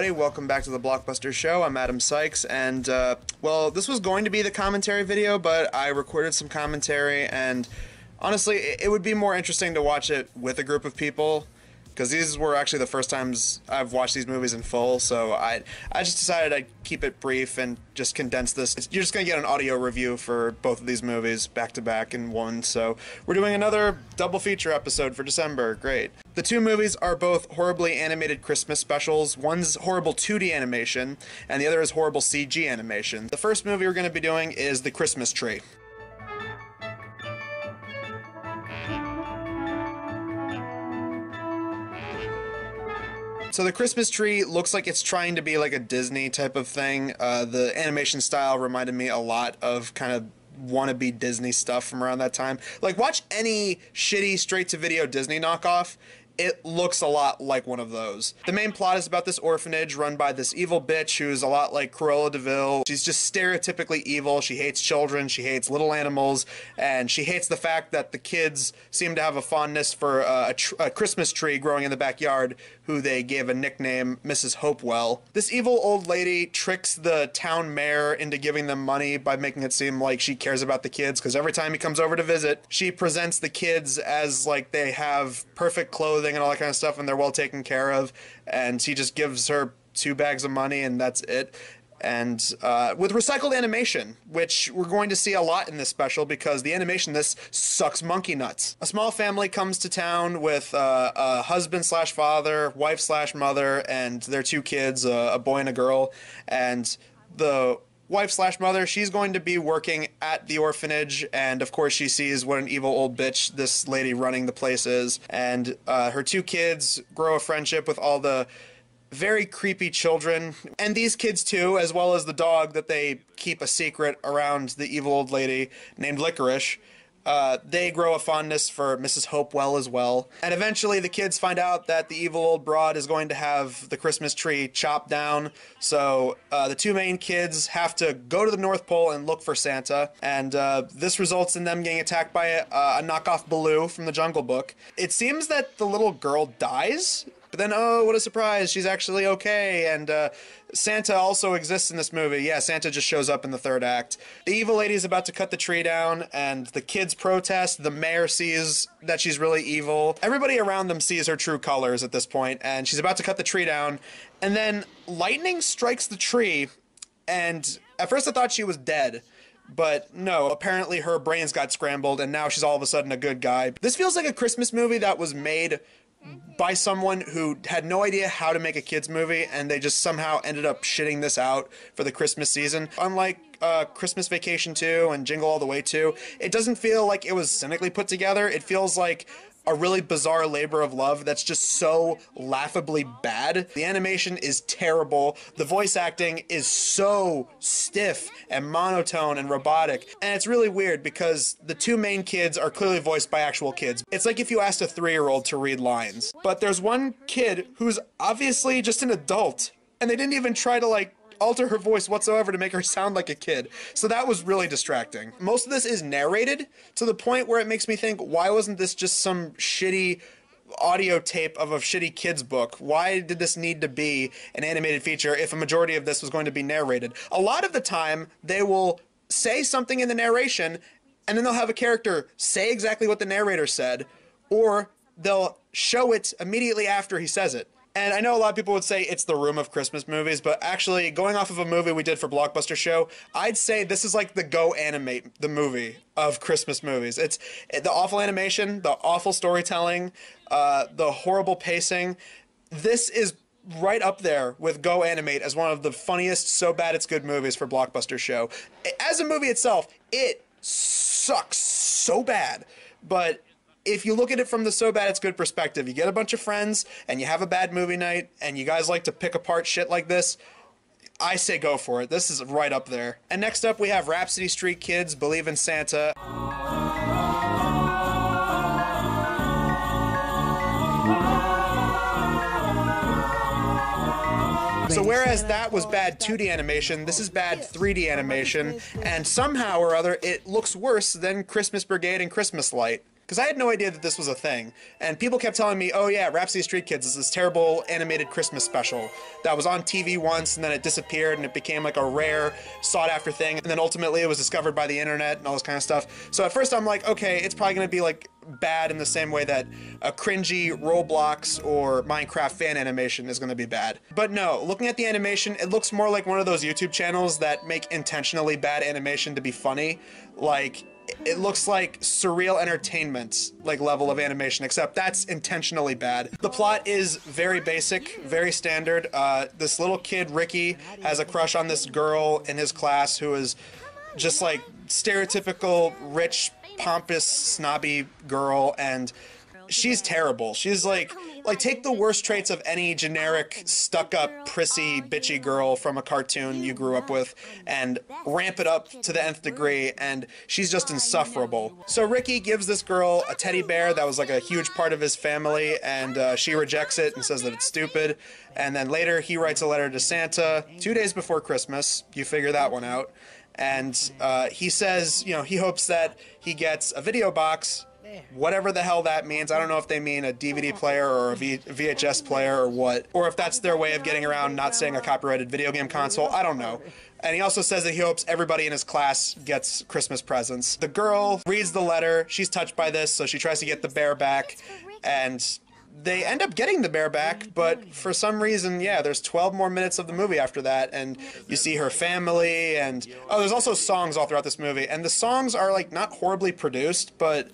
everybody, welcome back to the Blockbuster Show. I'm Adam Sykes, and uh, well, this was going to be the commentary video, but I recorded some commentary, and honestly, it, would be more interesting to watch it with a group of people, because these were actually the first times I've watched these movies in full. So I, I just decided I'd keep it brief and just condense this. You're just gonna get an audio review for both of these movies back to back in one. So we're doing another double feature episode for December. Great. The two movies are both horribly animated Christmas specials. One's horrible 2D animation, and the other is horrible CG animation. The first movie we're to be doing is The Christmas Tree. So the Christmas tree looks like it's trying to be like a Disney type of thing. Uh, the animation style reminded me a lot of kind of wannabe Disney stuff from around that time. Like watch any shitty straight to video Disney knockoff. It looks a lot like one of those. The main plot is about this orphanage run by this evil bitch who's a lot like Cruella de Vil. She's just stereotypically evil. She hates children, she hates little animals, and she hates the fact that the kids seem to have a fondness for uh, a, a Christmas tree growing in the backyard, who they gave a nickname Mrs. Hopewell. This evil old lady tricks the town mayor into giving them money by making it seem like she cares about the kids because every time he comes over to visit, she presents the kids as like they have perfect clothing and all that kind of stuff and they're well taken care of. And he just gives her two bags of money and that's it and uh, with recycled animation, which we're going to see a lot in this special because the animation this sucks monkey nuts. A small family comes to town with uh, a husband slash father, wife slash mother, and their two kids, uh, a boy and a girl, and the wife slash mother she's going to be working at the orphanage and of course she sees what an evil old bitch this lady running the place is and uh, her two kids grow a friendship with all the very creepy children, and these kids too, as well as the dog that they keep a secret around the evil old lady named Licorice. Uh, they grow a fondness for Mrs. Hopewell as well. And eventually, the kids find out that the evil old broad is going to have the Christmas tree chopped down. So, uh, the two main kids have to go to the North Pole and look for Santa. And uh, this results in them getting attacked by a, a knockoff Baloo from the Jungle Book. It seems that the little girl dies but then, oh, what a surprise! She's actually okay, and uh, Santa also exists in this movie. Yeah, Santa just shows up in the third act. The evil lady is about to cut the tree down, and the kids protest. The mayor sees that she's really evil. Everybody around them sees her true colors at this point, and she's about to cut the tree down. And then lightning strikes the tree, and at first I thought she was dead. But no, apparently her brains got scrambled and now she's all of a sudden a good guy. This feels like a Christmas movie that was made by someone who had no idea how to make a kids movie and they just somehow ended up shitting this out for the Christmas season. Unlike uh, Christmas Vacation 2 and Jingle All the Way 2, it doesn't feel like it was cynically put together. It feels like a really bizarre labor of love that's just so laughably bad. The animation is terrible. The voice acting is so stiff and monotone and robotic. And it's really weird because the two main kids are clearly voiced by actual kids. It's like if you asked a three year old to read lines. But there's one kid who's obviously just an adult. And they didn't even try to like alter her voice whatsoever to make her sound like a kid. So that was really distracting. Most of this is narrated to the point where it makes me think, why wasn't this just some shitty audio tape of a shitty kids book? Why did this need to be an animated feature if a majority of this was going to be narrated? A lot of the time, they will say something in the narration and then they'll have a character say exactly what the narrator said or they'll show it immediately after he says it. And I know a lot of people would say it's the room of Christmas movies, but actually, going off of a movie we did for Blockbuster Show, I'd say this is like the GoAnimate the movie of Christmas movies. It's the awful animation, the awful storytelling, uh, the horrible pacing. This is right up there with GoAnimate as one of the funniest, so bad it's good movies for Blockbuster Show. As a movie itself, it sucks so bad, but if you look at it from the so bad it's good perspective, you get a bunch of friends and you have a bad movie night and you guys like to pick apart shit like this, I say go for it. This is right up there. And next up we have Rapsittie Street Kids Believe in Santa. So whereas that was bad 2D animation, this is bad 3D animation, and somehow or other it looks worse than Christmas Brigade and Christmas Light. Because I had no idea that this was a thing. And people kept telling me, oh yeah, Rapsittie Street Kids is this terrible animated Christmas special that was on TV once and then it disappeared and it became like a rare, sought after thing. And then ultimately it was discovered by the internet and all this kind of stuff. So at first I'm like, okay, it's probably going to be like bad in the same way that a cringy Roblox or Minecraft fan animation is going to be bad. But no, looking at the animation, it looks more like one of those YouTube channels that make intentionally bad animation to be funny. Like, it looks like surreal entertainment like level of animation except that's intentionally bad. The plot is very basic very standard. Uh, this little kid ricky has a crush on this girl in his class who is just like stereotypical rich pompous snobby girl and she's terrible. She's like like take the worst traits of any generic stuck-up prissy bitchy girl from a cartoon you grew up with and ramp it up to the nth degree and she's just insufferable. So Ricky gives this girl a teddy bear that was like a huge part of his family and uh, she rejects it and says that it's stupid and then later he writes a letter to Santa 2 days before Christmas. You figure that one out. And uh, he says, you know, he hopes that he gets a video box whatever the hell that means. I don't know if they mean a DVD player or a v- VHS player or what, or if that's their way of getting around not saying a copyrighted video game console. I don't know. And he also says that he hopes everybody in his class gets Christmas presents. The girl reads the letter. She's touched by this, so she tries to get the bear back. And they end up getting the bear back, but for some reason, yeah, there's 12 more minutes of the movie after that, and you see her family, and oh, there's also songs all throughout this movie, and the songs are like not horribly produced, but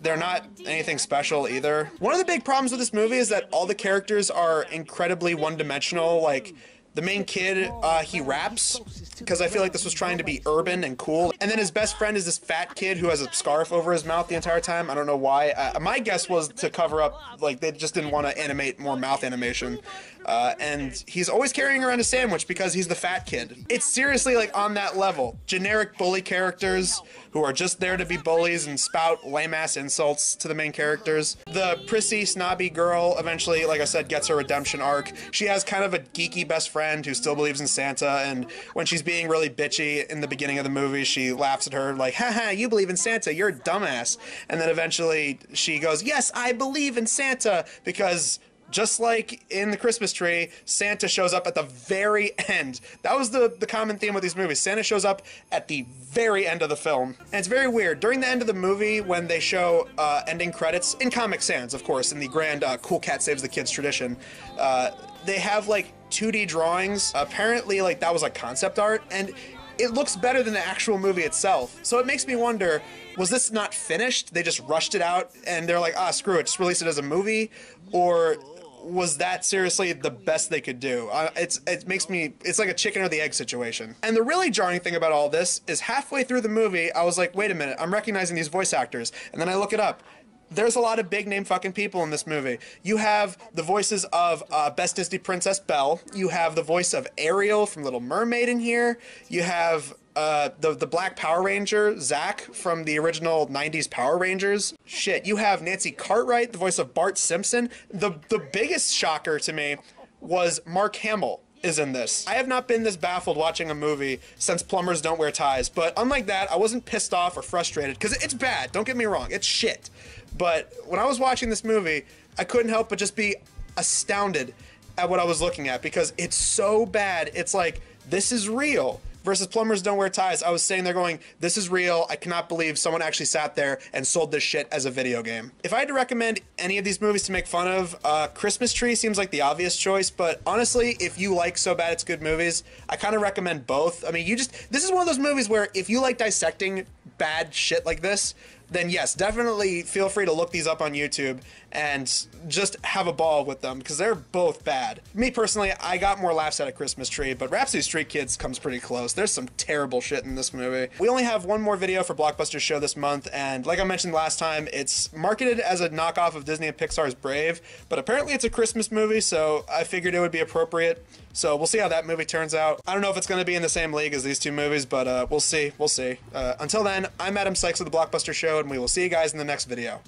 they're not anything special either. One of the big problems with this movie is that all the characters are incredibly one dimensional. Like, the main kid, uh, he raps because I feel like this was trying to be urban and cool. And then his best friend is this fat kid who has a scarf over his mouth the entire time. I don't know why. Uh, my guess was to cover up, like, they just didn't want to animate more mouth animation. Uh, and he's always carrying around a sandwich because he's the fat kid. It's seriously like on that level. Generic bully characters who are just there to be bullies and spout lame ass insults to the main characters. The prissy, snobby girl eventually, like I said, gets her redemption arc. She has kind of a geeky best friend who still believes in Santa, and when she's being really bitchy in the beginning of the movie, she laughs at her, like, haha, you believe in Santa, you're a dumbass. And then eventually she goes, yes, I believe in Santa, because just like in the Christmas tree, Santa shows up at the very end. That was the, the common theme with these movies. Santa shows up at the very end of the film. And it's very weird. During the end of the movie, when they show uh, ending credits, in Comic Sans, of course, in the grand uh, Cool Cat Saves the Kids tradition, uh, they have like 2D drawings. Apparently, like that was like concept art. And it looks better than the actual movie itself. So it makes me wonder was this not finished? They just rushed it out and they're like, ah, screw it, just release it as a movie? Or was that seriously the best they could do? Uh, it's it makes me it's like a chicken or the egg situation. And the really jarring thing about all this is halfway through the movie, I was like, wait a minute, I'm recognizing these voice actors, and then I look it up. There's a lot of big name fucking people in this movie. You have the voices of uh, Best Disney Princess Belle. You have the voice of Ariel from Little Mermaid in here. You have uh, the the Black Power Ranger, Zach from the original '90s Power Rangers. Shit, you have Nancy Cartwright, the voice of Bart Simpson. The the biggest shocker to me was Mark Hamill is in this. I have not been this baffled watching a movie since Plumbers Don't Wear Ties, but unlike that, I wasn't pissed off or frustrated because it's bad. Don't get me wrong, it's shit. But when I was watching this movie, I couldn't help but just be astounded at what I was looking at because it's so bad. It's like this is real versus plumbers don't wear ties. I was sitting there going, this is real. I cannot believe someone actually sat there and sold this shit as a video game. If I had to recommend any of these movies to make fun of, uh, Christmas Tree seems like the obvious choice, but honestly, if you like So Bad It's Good movies, I kind of recommend both. I mean, you just, this is one of those movies where if you like dissecting bad shit like this, then yes, definitely feel free to look these up on YouTube and just have a ball with them because they're both bad. Me personally, I got more laughs at a Christmas tree, but Rapsittie Street Kids comes pretty close. There's some terrible shit in this movie. We only have one more video for Blockbuster Show this month, and like I mentioned last time, it's marketed as a knockoff of Disney and Pixar's Brave, but apparently it's a Christmas movie, so I figured it would be appropriate. So we'll see how that movie turns out. I don't know if it's going to be in the same league as these two movies, but uh, we'll see. We'll see. Uh, until then, I'm Adam Sykes of the Blockbuster Show, and we will see you guys in the next video.